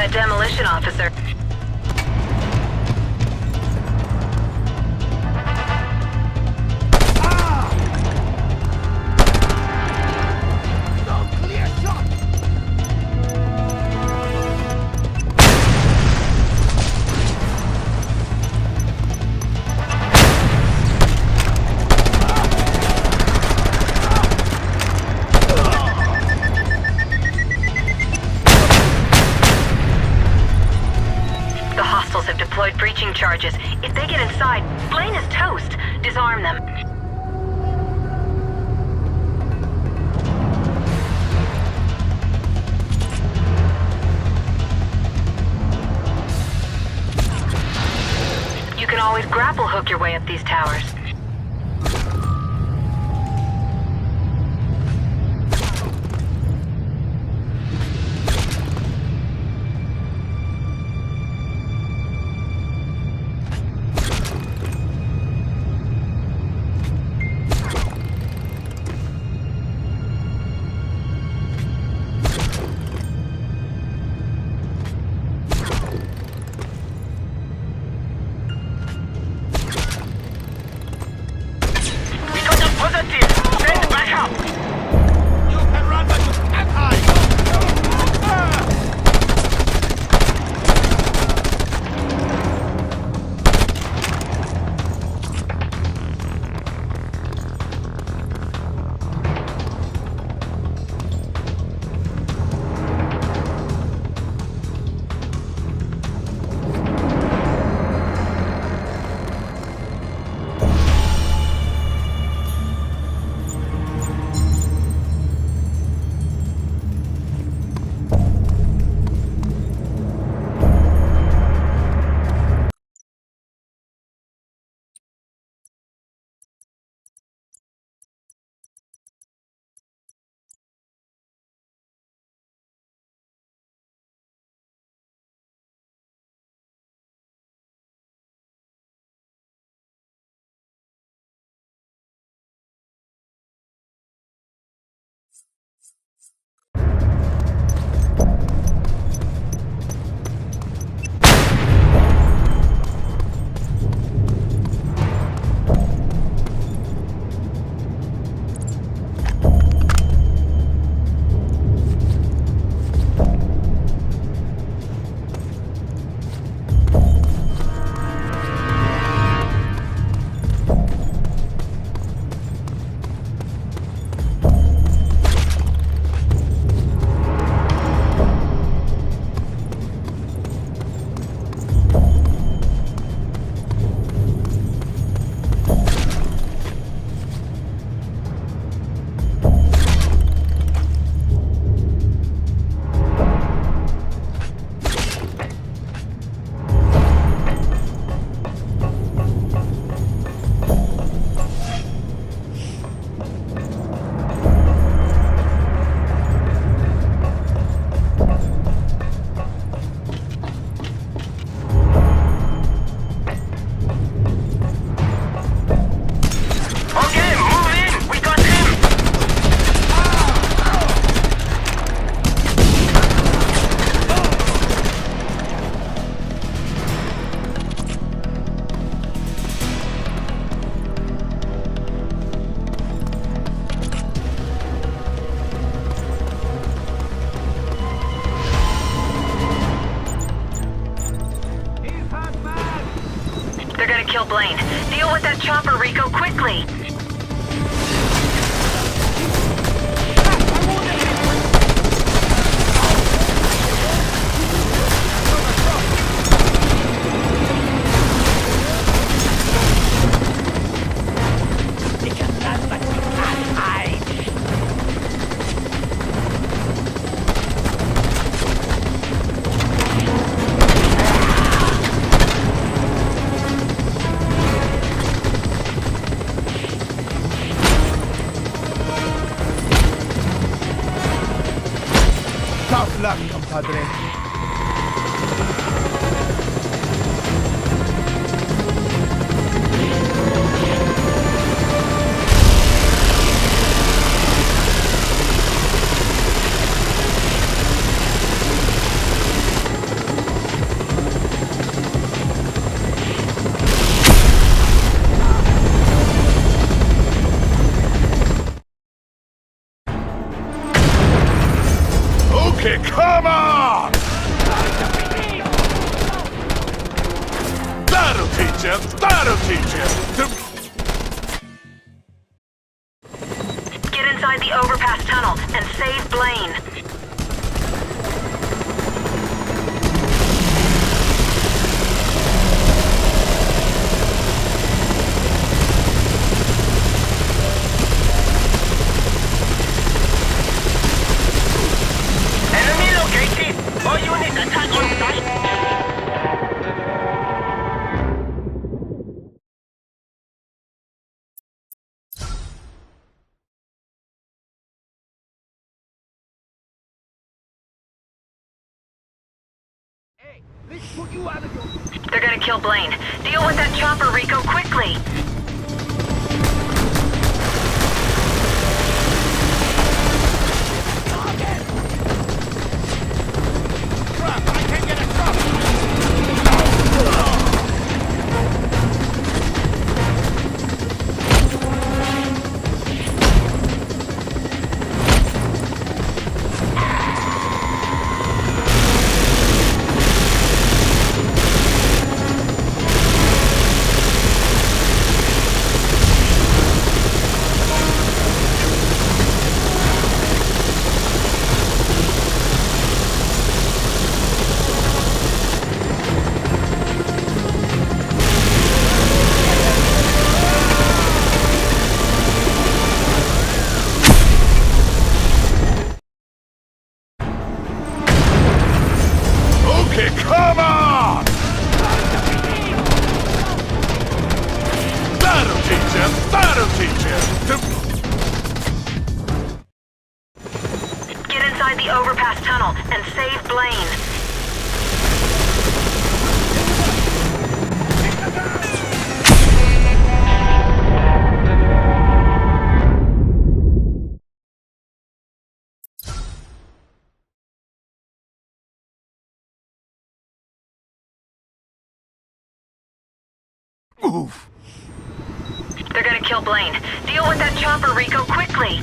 That demolition officer. Charges. If they get inside, Blaine is toast. Disarm them. You can always grapple hook your way up these towers. They're gonna kill Blaine. Deal with that chopper, Rico, quickly! Move! They're gonna kill Blaine. Deal with that chopper, Rico, quickly!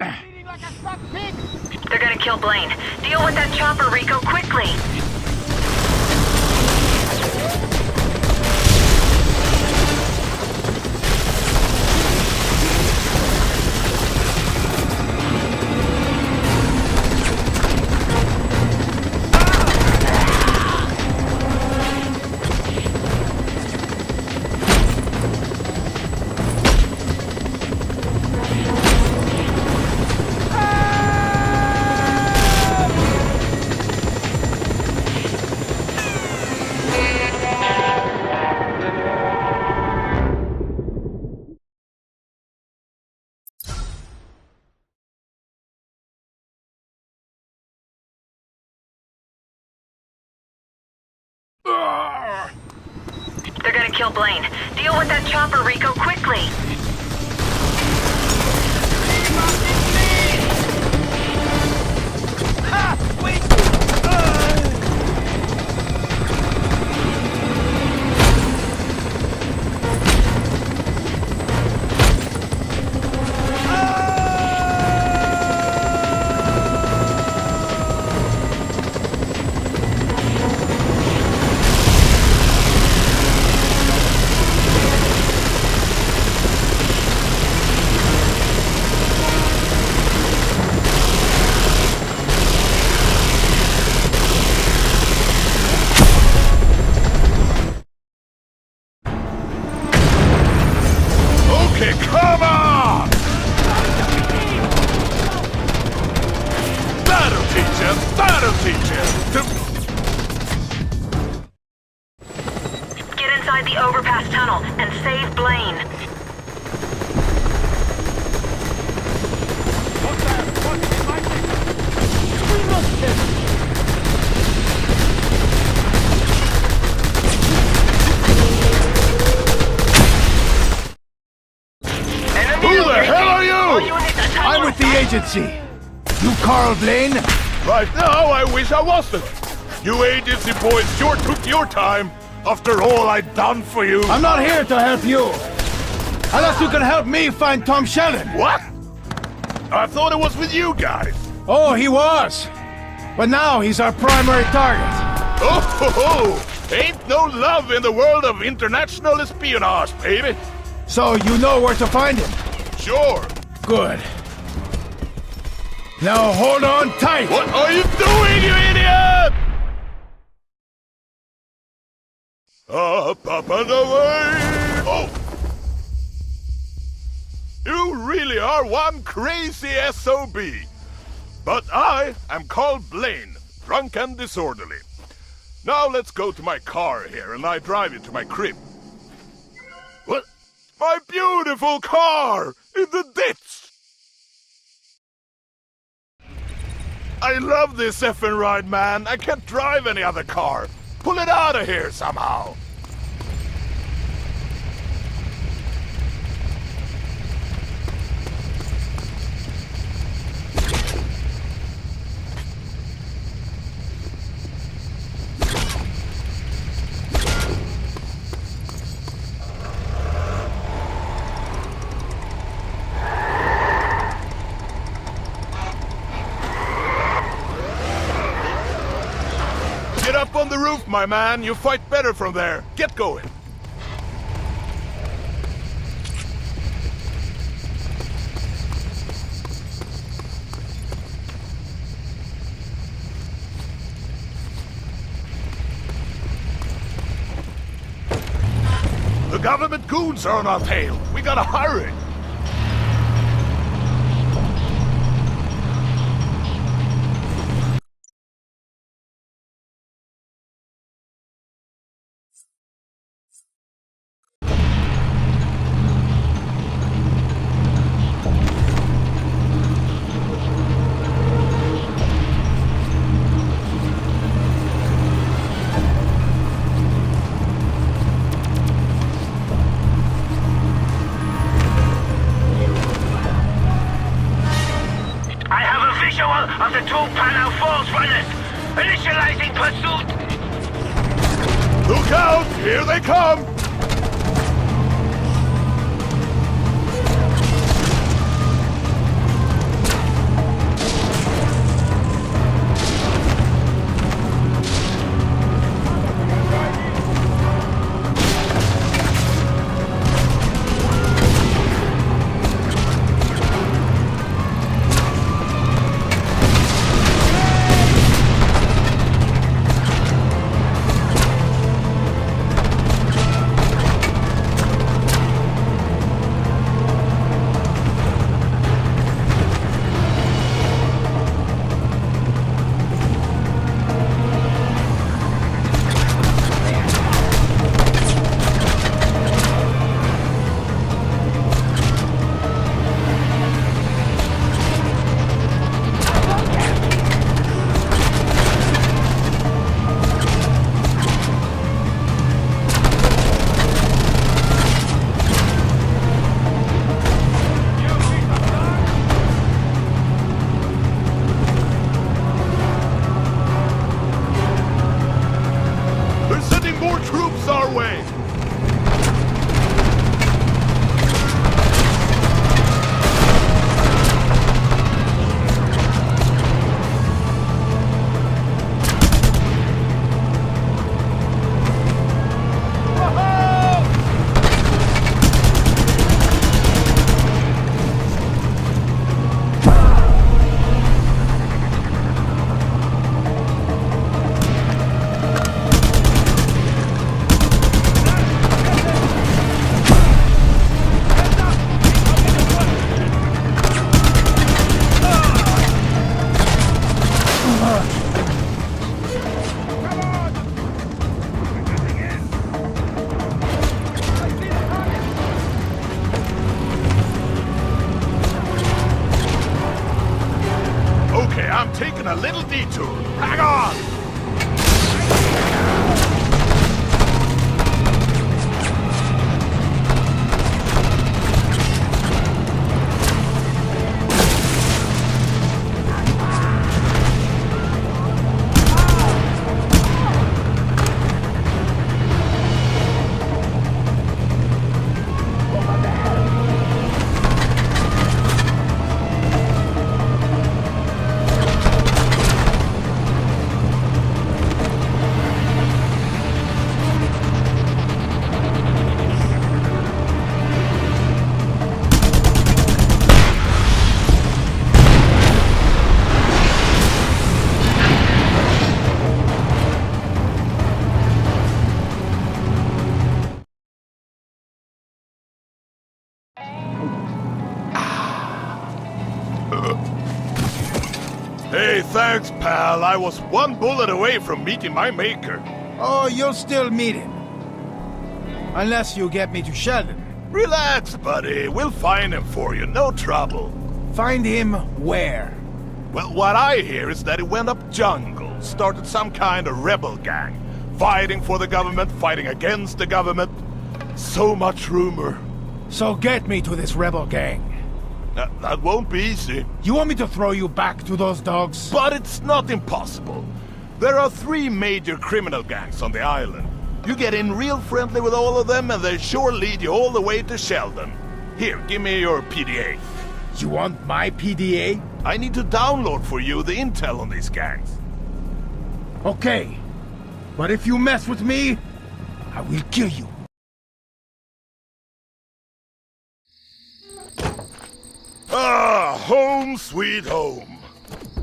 They're gonna kill Blaine. Deal with that chopper, Rico, quickly! Kill Blaine. Deal with that chopper, Rico, quickly! Tunnel and save Blaine. What's that? What is my We must have... Who the hell are you? I'm with the agency. You Karl Blaine? Right now, I wish I wasn't. You agency boys sure took your time. After all I've done for you. I'm not here to help you. Unless you can help me find Tom Sheldon. What? I thought it was with you guys. Oh, he was. But now he's our primary target. Oh, ho, ho. ain't no love in the world of international espionage, baby. So you know where to find him? Sure. Good. Now hold on tight. What are you doing, you idiot? Up, up and away! Oh! You really are one crazy SOB. But I am called Blaine, drunk and disorderly. Now let's go to my car here and I drive you to my crib. What? My beautiful car! In the ditch! I love this effing ride, man. I can't drive any other car. Pull it out of here somehow. My man. You fight better from there. Get going. The government goons are on our tail. We gotta hurry. Here they come! Hey, thanks, pal. I was one bullet away from meeting my maker. Oh, you'll still meet him. Unless you get me to Sheldon. Relax, buddy. We'll find him for you. No trouble. Find him where? Well, what I hear is that he went up jungle, started some kind of rebel gang, fighting for the government, fighting against the government. So much rumor. So get me to this rebel gang. That, that won't be easy. You want me to throw you back to those dogs? But it's not impossible. There are three major criminal gangs on the island. You get in real friendly with all of them, and they sure lead you all the way to Sheldon. Here, give me your PDA. You want my PDA? I need to download for you the intel on these gangs. Okay. But if you mess with me, I will kill you. Ah, home sweet home.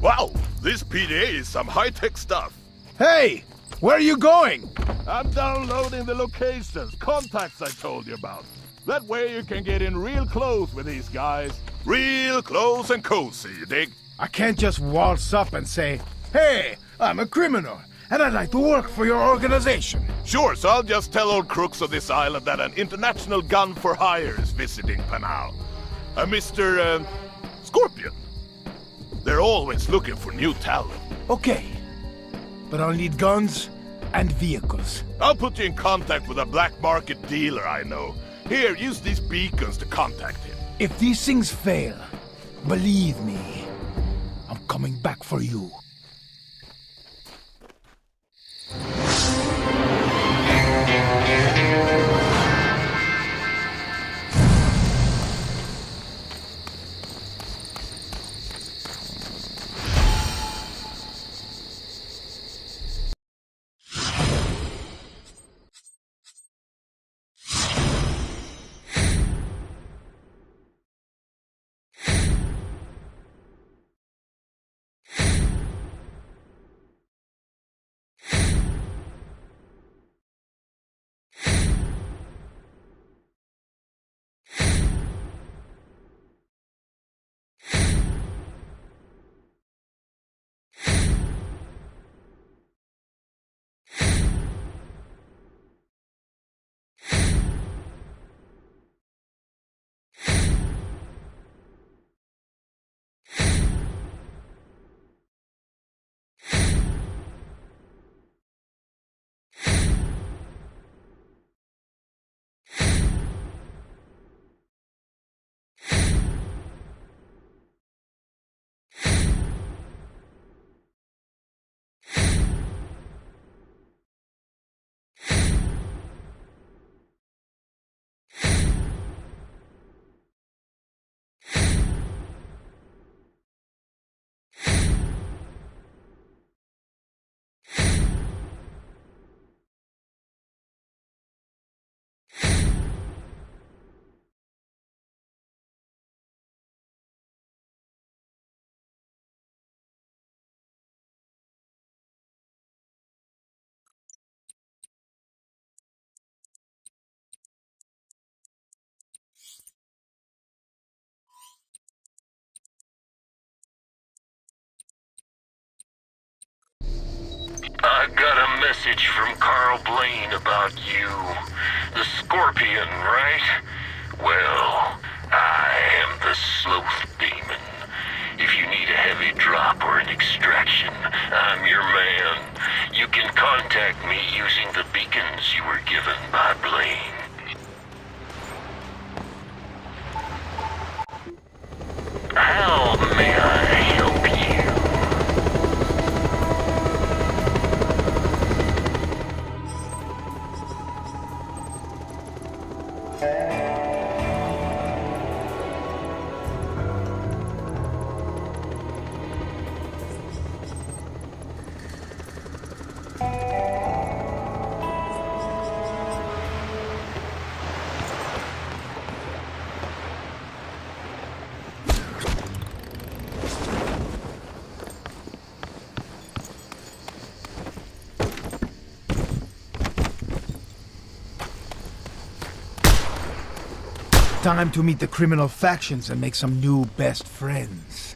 Wow, this PDA is some high-tech stuff. Hey! Where are you going? I'm downloading the locations, contacts I told you about. That way you can get in real close with these guys. Real close and cozy, you dig? I can't just waltz up and say, Hey, I'm a criminal, and I'd like to work for your organization. Sure, so I'll just tell old crooks of this island that an international gun for hire is visiting Panau. A Mr. Uh, Scorpion. They're always looking for new talent. Okay. But I'll need guns and vehicles. I'll put you in contact with a black market dealer I know. Here, use these beacons to contact him. If these things fail, believe me, I'm coming back for you. I got a message from Karl Blaine about you. The Scorpion, right? Well, I am the Sloth Demon. If you need a heavy drop or an extraction, I'm your man. You can contact me using the beacons you were given by Blaine. How Time to meet the criminal factions and make some new best friends.